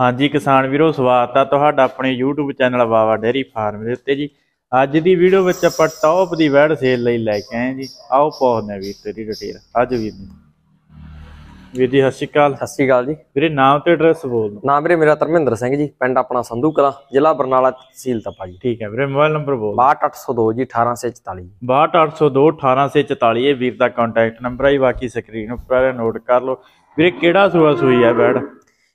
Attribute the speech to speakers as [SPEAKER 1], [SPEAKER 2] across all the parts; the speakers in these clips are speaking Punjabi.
[SPEAKER 1] ਹਾਂਜੀ ਕਿਸਾਨ ਵੀਰੋ ਸਵਾਗਤ ਆ ਤੁਹਾਡਾ ਆਪਣੇ YouTube channel Bawa dairy farm ਦੇ ਉੱਤੇ ਜੀ। ਅੱਜ ਦੀ ਵੀਡੀਓ ਵਿੱਚ ਆਪਾਂ ਟੌਪ ਦੀ ਵੈੜ ਸੇਲ ਲਈ ਲੈ ਕੇ ਆਏ ਜੀ। ਆਓ ਪਹੁੰਚਦੇ ਹਾਂ ਵੀਰ ਤੇਰੀ ਡਿਟੇਲ ਅੱਜ ਵੀਰ ਵੀਰ ਜੀ ਸਤਿ ਸ਼੍ਰੀ ਅਕਾਲ।
[SPEAKER 2] ਸਤਿ ਸ਼੍ਰੀ ਅਕਾਲ ਜੀ।
[SPEAKER 1] ਵੀਰੇ ਨਾਮ ਤੇ ਐਡਰੈਸ ਬੋਲ ਦਿਓ।
[SPEAKER 2] ਨਾਮ ਵੀਰੇ ਮੇਰਾ ਧਰਮਿੰਦਰ ਸਿੰਘ ਜੀ ਪਿੰਡ ਆਪਣਾ ਸੰਧੂ ਕਲਾਂ ਜ਼ਿਲ੍ਹਾ ਬਰਨਾਲਾ ਤਹਿਸੀਲ ਤਪਾ ਜੀ।
[SPEAKER 1] ਠੀਕ ਹੈ ਵੀਰੇ ਮੋਬਾਈਲ ਨੰਬਰ ਬੋਲ
[SPEAKER 2] 62802 ਜੀ 1844
[SPEAKER 1] 62802 18644 ਇਹ ਵੀਰ ਦਾ ਕੰਟੈਕਟ ਨੰਬਰ ਹੈ ਬਾਕੀ ਸਕਰੀਨ ਉੱਪਰ ਨੋਟ ਕਰ ਲਓ। ਵੀਰੇ ਕਿਹੜਾ ਸੂਆ ਸੂਈ ਹੈ ਵੈੜ?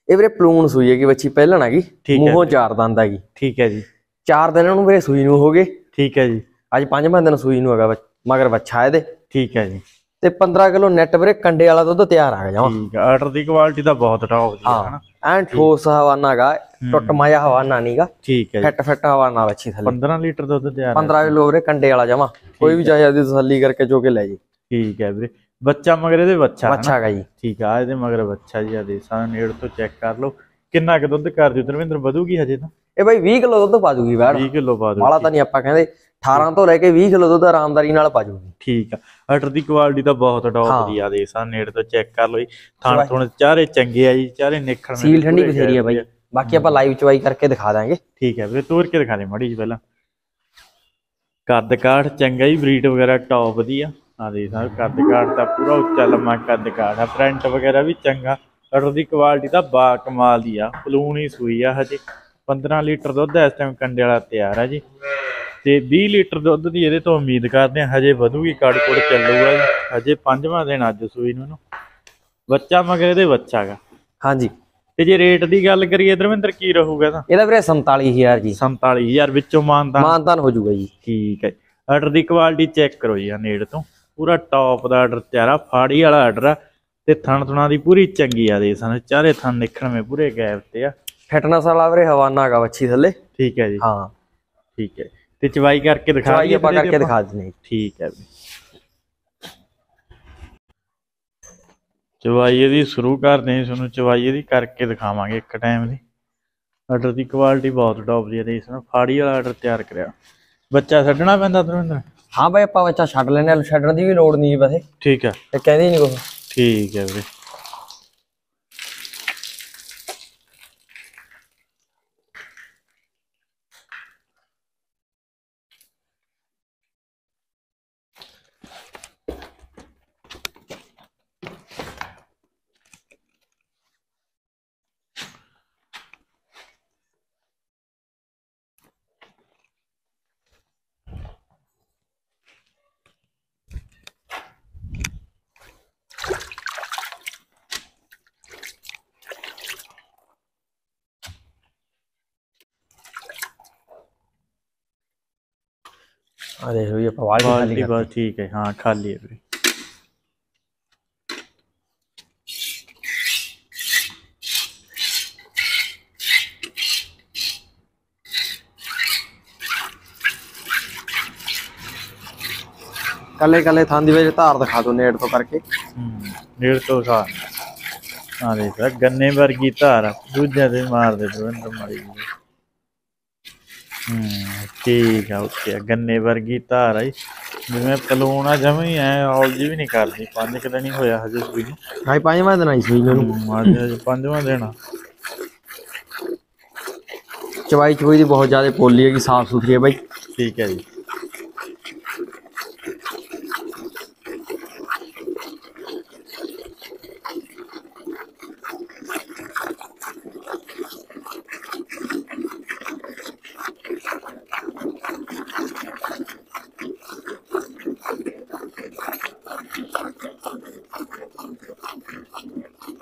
[SPEAKER 2] ਇਹ ਵੀਰੇ ਪਲੂਨ ਸੂਈ ਹੈਗੀ ਬੱਚੀ ਪਹਿਲਣ ਹੈਗੀ ਮੂੰਹੋਂ ਚਾਰ ਦੰਦ ਹੈਗੀ।
[SPEAKER 1] ਠੀਕ ਹੈ ਜੀ।
[SPEAKER 2] ਚਾਰ ਦਿਨ ਇਹਨੂੰ ਵੀਰੇ ਸੂਈ ਨੂੰ ਹੋ ਗਏ।
[SPEAKER 1] ਠੀਕ ਹੈ ਜੀ।
[SPEAKER 2] ਅੱਜ ਪੰਜਵਾਂ ਦਿਨ ਸੂਈ ਨੂੰ ਹੈਗਾ ਮਗਰ ਬੱਚਾ ਇਹਦੇ।
[SPEAKER 1] ਠੀਕ ਹੈ ਜੀ।
[SPEAKER 2] ਤੇ 15 ਕਿਲੋ ਨੈਟ ਵੀਰੇ ਕੰਡੇ ਵਾਲਾ ਦੁੱਧ ਤਿਆਰ ਆ ਗਿਆ
[SPEAKER 1] ਠੀਕ ਹੈ। ਆਰਡਰ ਦੀ ਕੁਆਲਿਟੀ ਤਾਂ ਬਹੁਤ ਟੌਪ ਦੀ ਹੈ।
[SPEAKER 2] ਐਨ ਠੋਸ ਹਵਾਨਾ ਹੈਗਾ ਟੁੱਟ ਮਾਇਆ ਹਵਾਨਾ ਨਹੀਂਗਾ
[SPEAKER 1] ਠੀਕ ਹੈ ਜੀ।
[SPEAKER 2] ਫਿੱਟ ਫਿੱਟ ਹਵਾਨਾ ਬੱਚੀ ਥੱਲੇ।
[SPEAKER 1] 15 ਲੀਟਰ ਦੁੱਧ ਤਿਆਰ ਹੈ।
[SPEAKER 2] 15 ਕਿਲੋ ਵੀਰੇ ਕੰਡੇ ਵਾਲਾ ਜਮਾ। ਕੋਈ ਵੀ ਚਾਹੇ ਆਦੀ ਤਸੱਲੀ ਕਰਕੇ ਚੋ ਕੇ ਲੈ ਜੀ।
[SPEAKER 1] ਠੀਕ ਹੈ ਵੀਰੇ। ਬੱਚਾ ਮਗਰ ਇਹਦੇ ਬੱਚਾ?
[SPEAKER 2] ਬੱਚਾ ਹੈਗਾ ਜੀ।
[SPEAKER 1] ਠੀਕ ਆ ਇਹਦੇ ਮਗਰ ਬੱਚਾ ਜੀ ਆ ਦੇ ਨੇੜ ਤੋਂ ਚੈੱਕ ਕਰ ਲਓ। ਕਿੰਨਾ ਕੁ ਦੁੱਧ ਕਰ ਦਿਓ ਧਰਮਿੰਦਰ ਵਧੂਗੀ ਹਜੇ ਤਾਂ?
[SPEAKER 2] ਇਹ ਬਾਈ 20 ਕਿਲੋ ਦੁੱਧ ਪਾ ਵੈੜ
[SPEAKER 1] 20 ਕਿਲੋ ਪਾ
[SPEAKER 2] ਬਾਲਾ ਤਾਂ ਨਹੀਂ ਆਪਾਂ ਕਹਿੰਦੇ 18 ਤੋਂ ਲੈ ਕੇ 20 ਕਿਲੋ ਦੁੱਧ ਆਰਾਮਦਾਰੀ ਨਾਲ ਪਾ ਜੂਗੀ।
[SPEAKER 1] ਠੀਕ ਆ ਆਰਡਰ ਦੀ ਕੁਆਲਿਟੀ ਤਾਂ ਬਹੁਤ ਟੌਪ ਦੀ ਆ ਦੇ ਨੇੜ ਤੋਂ ਚੈੱਕ ਕਰ ਲਓ ਜੀ। ਥਣ ਥੁਣ ਚਾਰੇ ਚੰਗੇ ਆ ਜੀ ਚਾਰੇ ਨਿਖਣ
[SPEAKER 2] ਸੀਲ ਠੰਡੀ ਬਥੇਰੀ ਹੈ ਬਾਈ। ਬਾਕੀ ਆਪਾਂ ਲਾਈਵ ਚਵਾਈ ਕਰਕੇ ਦਿਖਾ ਦਾਂਗੇ।
[SPEAKER 1] ਠੀਕ ਹੈ ਵੀਰੇ ਤੋਰ ਕੇ ਦਿਖਾ ਦੇ ਮੜੀ ਜੀ ਪਹਿਲਾਂ। ਕੱਦ ਕਾਠ ਚੰਗਾ ਹੀ ਬਰੀਡ ਵਗੈਰਾ ਟੌਪ ਦੀ ਆ। ਆ ਦੇ ਸਾਰ ਕੱਦ ਕਾਠ ਤਾਂ ਪੂਰਾ ਉੱਚਾ ਲੰਮਾ ਕੱਦ ਕਾਠ ਆ ਪ੍ਰਿੰਟ ਵਗੈਰਾ ਵੀ ਚੰਗਾ। ਆਰਡਰ ਦੀ ਕੁਆਲਿਟੀ ਤਾਂ ਬਾ ਕਮਾਲ ਦੀ ਆ ਪਲੂਣ ਹੀ ਸੂਈ ਆ ਹਜੇ। 15 ਲੀਟਰ ਦੁੱਧ ਇਸ ਟਾਈਮ ਕੰਡੇ ਵਾਲਾ ਤਿਆਰ ਆ ਜੀ। ਤੇ 20 ਲੀਟਰ ਦੁੱਧ ਦੀ ਇਹਦੇ ਤੋਂ ਉਮੀਦ ਕਰਦੇ ਆ ਹਜੇ ਵਧੂਗੀ ਕੜਕੜ ਚੱਲੂਗਾ ਜੀ। ਹਜੇ ਪੰਜਵਾਂ ਦਿਨ ਅੱਜ ਸੂਈ ਨੂੰ ਇਹਨੂੰ। ਬੱਚਾ ਮਗਰ ਇਹਦੇ ਬੱਚਾ ਗਾ।
[SPEAKER 2] ਹਾਂਜੀ।
[SPEAKER 1] ਤੇ ਜੇ ਰੇਟ ਦੀ ਗੱਲ ਕਰੀਏ ਧਰਮਿੰਦਰ ਕੀ ਰਹੂਗਾ ਤਾਂ
[SPEAKER 2] ਇਹਦਾ ਵੀਰੇ 47000 ਜੀ।
[SPEAKER 1] 47000 ਵਿੱਚੋਂ ਮਾਨਤਾ
[SPEAKER 2] ਮਾਨਤਾਨ ਹੋ ਜਾਊਗਾ ਜੀ।
[SPEAKER 1] ਠੀਕ ਹੈ ਆਰਡਰ ਦੀ ਕੁਆਲਿਟੀ ਚੈੱਕ ਕਰੋ ਜੀ ਆ ਨੇੜ ਤੋਂ। ਪੂਰਾ ਟੌਪ ਦਾ ਆਰਡਰ ਤਿਆਰਾ ਫਾੜੀ ਵਾਲਾ ਆਰਡਰ ਆ ਤੇ ਥਣ ਥੁਣਾ ਦੀ ਪੂਰੀ ਚੰਗੀ ਆ ਦੇ ਸਾਨੂੰ ਚਾਰੇ ਥਣ ਨਿਕਲਵੇਂ ਪੂਰੇ ਗੈਪ ਤੇ ਆ।
[SPEAKER 2] ਫਿਟਨੈਸ ਵਾਲਾ ਵੀਰੇ ਹਵਾਨਾ ਹੈਗਾ ਵੱਛੀ ਥੱਲੇ।
[SPEAKER 1] ਠੀਕ ਹੈ ਜੀ।
[SPEAKER 2] ਹਾਂ।
[SPEAKER 1] ਠੀਕ ਹੈ। ਤੇ ਚਵਾਈ ਕਰਕੇ ਦਿਖਾ ਦਈਏ
[SPEAKER 2] ਆਪਾਂ ਕਰਕੇ ਦਿਖਾ ਦਿੰਦੇ
[SPEAKER 1] ਠੀਕ ਹੈ ਜੀ। ਚਵਾਈ ਇਹਦੀ ਸ਼ੁਰੂ ਕਰਦੇ ਹਾਂ ਤੁਹਾਨੂੰ ਚਵਾਈ ਇਹਦੀ ਕਰਕੇ ਦਿਖਾਵਾਂਗੇ ਇੱਕ ਟਾਈਮ ਦੀ। ਆਰਡਰ ਦੀ ਕੁਆਲਿਟੀ ਬਹੁਤ ਟੌਪ ਦੀ ਹੈ ਤੇ ਇਸ ਫਾੜੀ ਵਾਲਾ ਆਰਡਰ ਤਿਆਰ ਕਰਿਆ। ਬੱਚਾ ਛੱਡਣਾ ਪੈਂਦਾ ਧਰਮਿੰਦਰ
[SPEAKER 2] ਹਾਂ ਬਾਈ ਆਪਾਂ ਬੱਚਾ ਛੱਡ ਲੈਣੇ ਆ ਛੱਡਣ ਦੀ ਵੀ ਲੋੜ ਨਹੀਂ ਵੈਸੇ।
[SPEAKER 1] ਠੀਕ ਹੈ।
[SPEAKER 2] ਇਹ ਕਹਿੰਦੀ ਨਹੀਂ ਕੁਛ।
[SPEAKER 1] ਠੀਕ ਹੈ ਵੀਰੇ।
[SPEAKER 2] ਆ ਦੇਖ ਲਓ ਜੀ ਆਪਾਂ ਵਾਲੀ
[SPEAKER 1] ਕੁਆਲਿਟੀ ਬਸ ਠੀਕ ਹੈ ਹਾਂ ਖਾਲੀ ਹੈ ਵੀਰੇ
[SPEAKER 2] ਕੱਲੇ ਕੱਲੇ ਥਾਂ ਦੀ ਵਿੱਚ ਧਾਰ ਦਿਖਾ ਦੋ ਨੇੜ ਤੋਂ ਕਰਕੇ
[SPEAKER 1] ਹੂੰ ਡੇਢ ਤੋਂ ਖਾ ਆ ਦੇਖ ਲੈ ਗੰਨੇ ਵਰਗੀ ਧਾਰ ਆ, ਦੂਜਿਆਂ ਦੇ ਮਾਰ ਦੇ ਦਵਿੰਦਰ ਮਾਰੀ ਜੀ ਹੂੰ ਠੀਕ ਆ ਓਕੇ ਗੰਨੇ ਵਰਗੀ ਧਾਰ ਆਈ ਜਿਵੇਂ ਪਲੂਣ ਆ ਜਮੀ ਐ ਔਲਜੀ ਵੀ ਨਹੀਂ ਕਰਦੀ ਪੰਜ ਕੁ ਦਿਨ ਹੀ ਹੋਇਆ ਹਜੇ ਸੂਈ ਨੂੰ।
[SPEAKER 2] ਪੰਜਵਾਂ ਦਿਨ ਆਈ ਸੂਈ ਨੂੰ
[SPEAKER 1] ਹਜੇ ਪੰਜਵਾਂ ਦਿਨ ਆ।
[SPEAKER 2] ਚਵਾਈ ਚਵਾਈ ਦੀ ਬਹੁਤ ਜ਼ਿਆਦਾ ਪੋਲੀ ਹੈਗੀ ਸਾਫ਼ ਸੁਥਰੀ ਹੈ ਬਾਈ।
[SPEAKER 1] ਠੀਕ ਹੈ ਜੀ।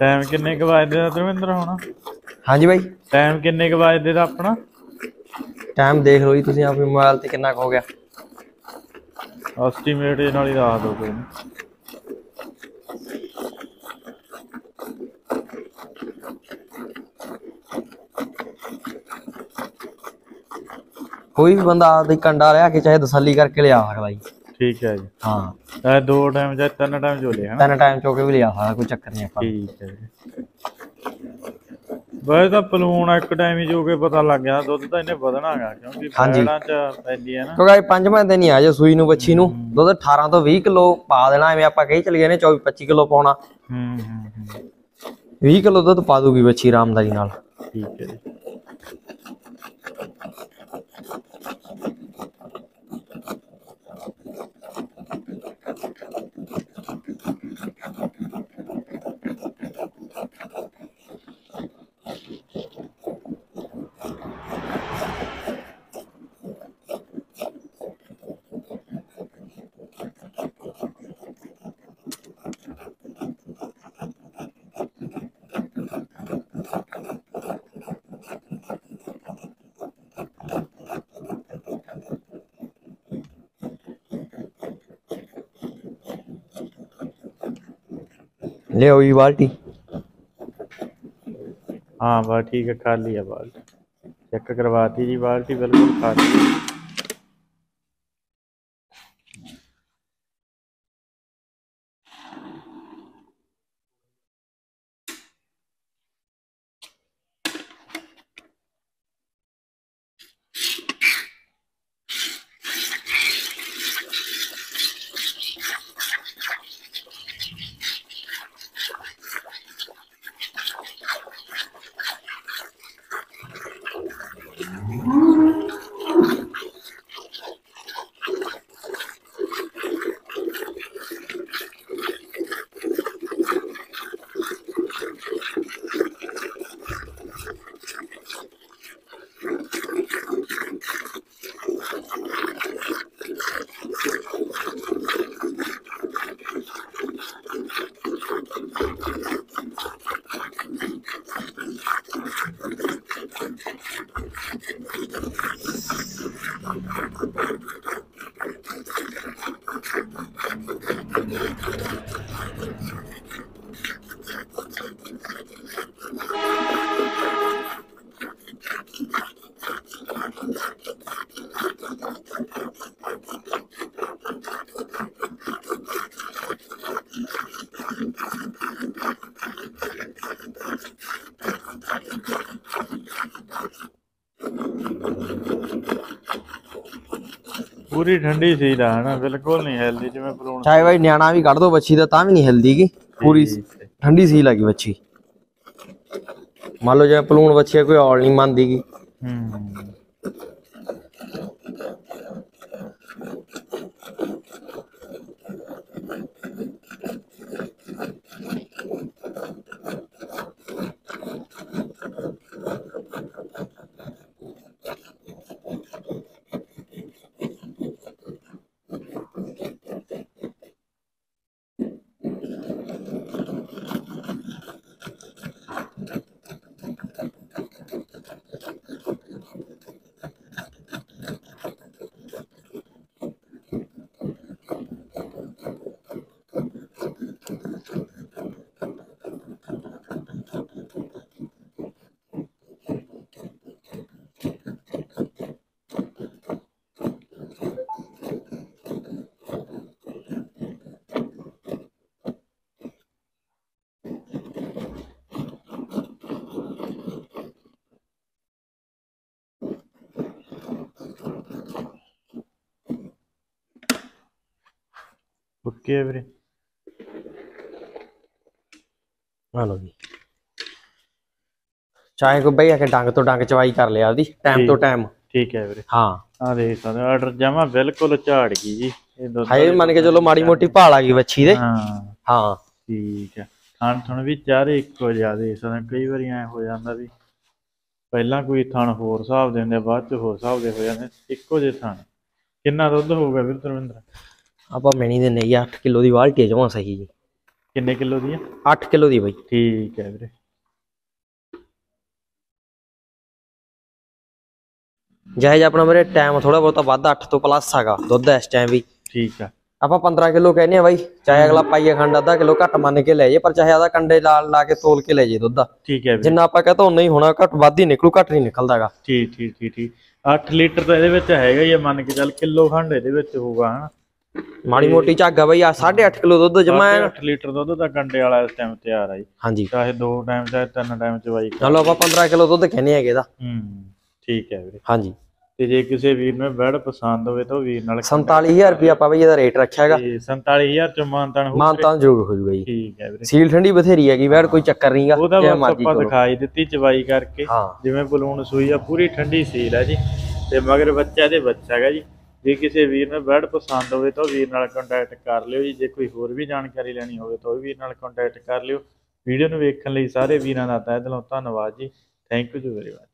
[SPEAKER 1] ਟਾਈਮ ਕਿੰਨੇ ਕੁ ਵਜੇ ਦਾ ਧਰਮਿੰਦਰ ਹੋਣਾ?
[SPEAKER 2] ਹਾਂਜੀ ਬਾਈ।
[SPEAKER 1] ਟਾਈਮ ਕਿੰਨੇ ਕੁ ਵਜੇ ਦਾ ਆਪਣਾ?
[SPEAKER 2] ਟਾਈਮ ਦੇਖ ਲਓ ਜੀ ਤੁਸੀਂ ਆਪਣੇ ਮੋਬਾਈਲ ਤੇ ਕਿੰਨਾ ਕੁ ਹੋ ਗਿਆ।
[SPEAKER 1] ਐਸਟੀਮੇਟ ਇਹ ਨਾਲ ਹੀ ਦੱਸ ਦਿਓ ਕੋਈ ਨੀ।
[SPEAKER 2] ਕੋਈ ਵੀ ਬੰਦਾ ਆਪਦੀ ਕੰਡਾ ਲਿਆ ਕੇ ਚਾਹੇ ਤਸੱਲੀ ਕਰਕੇ ਲਿਆ ਸਕਦਾ ਜੀ।
[SPEAKER 1] ਠੀਕ ਹੈ ਜੀ।
[SPEAKER 2] ਹਾਂ।
[SPEAKER 1] ਇਹ ਦੋ ਟਾਈਮ ਜਾਂ ਤਿੰਨ ਟਾਈਮ ਝੋਲੇ ਹਨਾ
[SPEAKER 2] ਤਿੰਨ ਟਾਈਮ ਚੋ ਕੇ ਵੀ ਲਿਆ ਸਕਦਾ ਕੋਈ ਚੱਕਰ ਨਹੀਂ ਆਪਾਂ।
[SPEAKER 1] ਠੀਕ ਹੈ ਵੈਸੇ ਤਾਂ ਪਲੂਣ ਇੱਕ ਟਾਈਮ ਹੀ ਜੋ ਕੇ ਪਤਾ ਲੱਗ ਗਿਆ ਦੁੱਧ ਤਾਂ ਇਹਨੇ ਵਧਣਾ ਹੈਗਾ ਕਿਉਂਕਿ। ਪੈੜਾਂ ਚ ਪੈਂਦੀ ਹੈ ਨਾ।
[SPEAKER 2] ਕਿਉਂਕਿ ਪੰਜਵਾਂ ਦਿਨ ਹੀ ਆ ਜੇ ਸੂਈ ਨੂੰ ਬੱਚੀ ਨੂੰ। ਦੁੱਧ 18 ਤੋਂ 20 ਕਿਲੋ ਪਾ ਦੇਣਾ ਐਵੇਂ ਆਪਾਂ ਕਹੀ ਚਲੀਏ ਨੇ 24 25 ਕਿਲੋ ਪਾਉਣਾ।
[SPEAKER 1] ਹੂੰ ਹੂੰ ਹੂੰ।
[SPEAKER 2] 20 ਕਿਲੋ ਦੁੱਧ ਪਾ ਦੂਗੀ ਬੱਚੀ ਆਰਾਮਦਾਰੀ ਨਾਲ।
[SPEAKER 1] ਠੀਕ ਹੈ ਜੀ
[SPEAKER 2] ਜੀ ਬਾਲਟੀ।
[SPEAKER 1] ਹਾਂ, ਬਸ ਠੀਕ ਹੈ, ਖਾਲੀ ਆ ਬਾਲਟੀ। ਚੈੱਕ ਕਰਵਾਤੀ ਜੀ ਬਾਲਟੀ, ਬਿਲਕੁਲ ਖਾਲੀ। ਪੂਰੀ ਠੰਡੀ ਸੀ ਦਾ ਹਨਾ ਬਿਲਕੁਲ ਨਹੀਂ ਹੈਲਦੀ ਜਿਵੇਂ ਬਲੂਨ
[SPEAKER 2] ਚਾਹੇ ਬਾਈ ਨਿਆਣਾ ਵੀ ਕੱਢ ਦੋ ਬੱਚੀ ਦਾ ਤਾਂ ਵੀ ਨਹੀਂ ਹਿਲਦੀ ਗੀ। ਪੂਰੀ ਠੰਡੀ ਸੀ ਲੱਗੀ ਬੱਚੀ ਮੰਨ ਲਓ ਜਿਵੇਂ ਪਲੂਣ ਬੱਚੀ ਕੋਈ ਔਲ ਨਹੀਂ ਮੰਨਦੀ ਗੀ।
[SPEAKER 1] ਹੂੰ। Thank you. ਵੀਰੇ
[SPEAKER 2] ਆ ਜੀ। ਚਾਹੇ ਕੋਈ ਬਈ ਆ ਕੇ ਡੰਗ ਤੋਂ ਡੰਗ ਚਵਾਈ ਕਰ ਲਿਆ ਉਹਦੀ ਟਾਈਮ ਤੋਂ ਟਾਈਮ।
[SPEAKER 1] ਠੀਕ ਹੈ ਵੀਰੇ।
[SPEAKER 2] ਹਾਂ।
[SPEAKER 1] ਆ ਦੇਖ ਸਕਦੇ ਆਰਡਰ ਜਮਾ ਬਿਲਕੁਲ ਝਾੜ ਗਈ ਜੀ। ਇਹ ਦੁੱਧ
[SPEAKER 2] ਹਾਏ ਮੰਨ ਕੇ ਚਲੋ ਮਾੜੀ ਮੋਟੀ ਭਾਲ ਆ ਗਈ ਬੱਚੀ ਦੇ।
[SPEAKER 1] ਹਾਂ।
[SPEAKER 2] ਹਾਂ।
[SPEAKER 1] ਠੀਕ ਹੈ। ਥਣ ਥਣ ਵੀ ਚਾਰੇ ਇੱਕੋ ਜਿਹਾ ਦੇ ਸਕਦੇ ਕਈ ਵਾਰੀ ਐ ਹੋ ਜਾਂਦਾ ਵੀ ਪਹਿਲਾਂ ਕੋਈ ਥਣ ਹੋਰ ਹਿਸਾਬ ਦੇ ਹੁੰਦੇ ਬਾਅਦ ਚ ਹੋਰ ਹਿਸਾਬ ਦੇ ਹੋ ਜਾਂਦੇ ਇੱਕੋ ਜਿਹੇ ਥਣ। ਕਿੰਨਾ ਦੁੱਧ ਹੋਊਗਾ ਵੀਰ ਧਰਮਿੰਦਰ?
[SPEAKER 2] ਆਪਾਂ ਮੈਣੀ ਦੇ ਨਹੀਂ 8 ਕਿਲੋ ਦੀ ਬਾਲਟੀ ਜਮਾ ਸਹੀ ਜੀ।
[SPEAKER 1] ਕਿੰਨੇ ਕਿਲੋ ਦੀ ਆ?
[SPEAKER 2] 8 ਕਿਲੋ ਦੀ ਬਈ।
[SPEAKER 1] ਠੀਕ ਹੈ ਵੀਰੇ।
[SPEAKER 2] ਜਿਹਾ ਆਪਣਾ ਮੇਰੇ ਟਾਈਮ ਥੋੜਾ ਬਹੁਤਾ ਵੱਧ 8 ਤੋਂ ਪਲੱਸ ਹੈਗਾ ਦੁੱਧ ਇਸ ਟਾਈਮ ਵੀ।
[SPEAKER 1] ਠੀਕ ਆ
[SPEAKER 2] ਆਪਾਂ 15 ਕਿਲੋ ਕਹਿੰਦੇ ਆ ਬਾਈ ਚਾਹੇ ਅਗਲਾ ਪਾਈਏ ਖੰਡ ਅੱਧਾ ਕਿਲੋ ਘੱਟ ਮੰਨ ਕੇ ਲੈ ਜੇ ਪਰ ਚਾਹੇ ਆਦਾ ਕੰਡੇ ਲਾਲ ਲਾ ਕੇ ਤੋਲ ਕੇ ਲੈ ਜੇ ਦੁੱਧ
[SPEAKER 1] ਠੀਕ ਹੈ
[SPEAKER 2] ਜਿੰਨਾ ਆਪਾਂ ਕਹਤਾ ਉਨਾ ਹੀ ਹੋਣਾ ਘੱਟ ਵੱਧ ਹੀ ਨਿਕਲੂ ਘੱਟ ਨਹੀਂ ਨਿਕਲਦਾਗਾ
[SPEAKER 1] ਠੀਕ ਠੀਕ ਠੀਕ ਠੀਕ। 8 ਲੀਟਰ ਤਾਂ ਇਹਦੇ ਵਿੱਚ ਹੈਗਾ ਹੀ ਆ ਮੰਨ ਕੇ ਚੱਲ ਕਿਲੋ ਖੰਡ ਇਹਦੇ ਵਿੱਚ ਹੋਊਗਾ ਹਨਾ।
[SPEAKER 2] ਮਾੜੀ ਮੋਟੀ ਝਾਗਾ ਬਈ ਆ 8.5 ਕਿਲੋ ਦੁੱਧ ਜਮਾ ਐਨ
[SPEAKER 1] 8 ਲੀਟਰ ਦੁੱਧ ਤਾਂ ਕੰਡੇ ਵਾਲਾ ਇਸ ਟਾਈਮ ਤਿਆਰ ਆ ਜੀ।
[SPEAKER 2] ਹਾਂਜੀ।
[SPEAKER 1] ਚਾਹੇ ਦੋ ਟਾਈਮ ਚਾਹੇ ਤਿੰਨ ਟਾਈਮ ਚਵਾਈ ਕਰ
[SPEAKER 2] ਚਲੋ ਆਪਾਂ 15 ਕਿਲੋ ਦੁੱਧ ਕਹਿੰਦੇ ਹੈਗੇ ਦਾ
[SPEAKER 1] ਹੂੰ ਠੀਕ ਹੈ ਵੀਰੇ।
[SPEAKER 2] ਹਾਂਜੀ।
[SPEAKER 1] ਤੇ ਜੇ ਕਿਸੇ ਵੀਰ ਨੂੰ ਬੈਡ ਪਸੰਦ ਹੋਵੇ ਤਾਂ ਵੀਰ ਨਾਲ
[SPEAKER 2] 47000 ਰੁਪਏ ਆਪਾਂ ਬਈ ਇਹਦਾ ਰੇਟ ਰੱਖਿਆ ਹੈਗਾ
[SPEAKER 1] ਤੇ 47000 ਚ ਮਾਨਤਾਨ ਹੋ
[SPEAKER 2] ਮਾਨਤਾਨ ਜ਼ਰੂਰ ਹੋ ਜੂਗਾ ਜੀ।
[SPEAKER 1] ਠੀਕ ਹੈ ਵੀਰੇ।
[SPEAKER 2] ਸੀਲ ਠੰਡੀ ਬਥੇਰੀ ਹੈਗੀ ਵੈੜ ਕੋਈ ਚੱਕਰ ਨਹੀਂਗਾ
[SPEAKER 1] ਉਹਦਾ ਆਪਾਂ ਦਿਖਾਈ ਦਿੱਤੀ ਚਵਾਈ ਕਰਕੇ। ਜਿਵੇਂ ਬਲੂਨ ਸੂਈ ਆ ਪੂਰੀ ਠੰਡੀ ਸੀਲ ਹੈ ਜੀ। ਤੇ ਮਗਰ ਬੱਚਾ ਦੇ ਬੱਚਾ ਹੈਗਾ ਜੀ। ਜੇ ਕਿਸੇ ਵੀਰ ਨੂੰ ਬੈਡ ਪਸੰਦ ਹੋਵੇ ਤਾਂ ਉਹ ਵੀਰ ਨਾਲ ਕੰਟੈਕਟ ਕਰ ਲਿਓ ਜੀ। ਜੇ ਕੋਈ ਹੋਰ ਵੀ ਜਾਣਕਾਰੀ ਲੈਣੀ ਹੋਵੇ ਤਾਂ ਉਹ ਵੀਰ ਨਾਲ ਕੰਟੈਕਟ ਕਰ ਲਿਓ। ਵੀਡੀਓ ਨੂੰ ਵੇਖਣ ਲਈ ਸਾਰੇ ਵੀਰਾਂ ਦਾ ਤਹਿ ਦਿਲੋਂ ਧੰਨਵਾਦ ਜੀ। ਥੈਂਕ ਯੂ ਜੀ ਵੈਰੀ ਮਚ